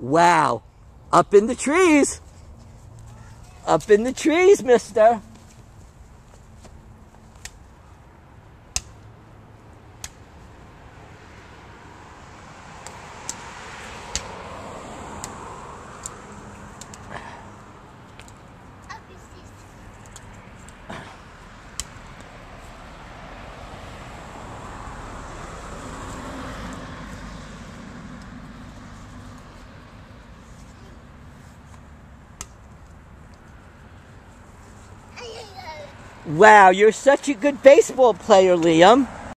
Wow. Up in the trees. Up in the trees, mister. Wow, you're such a good baseball player, Liam.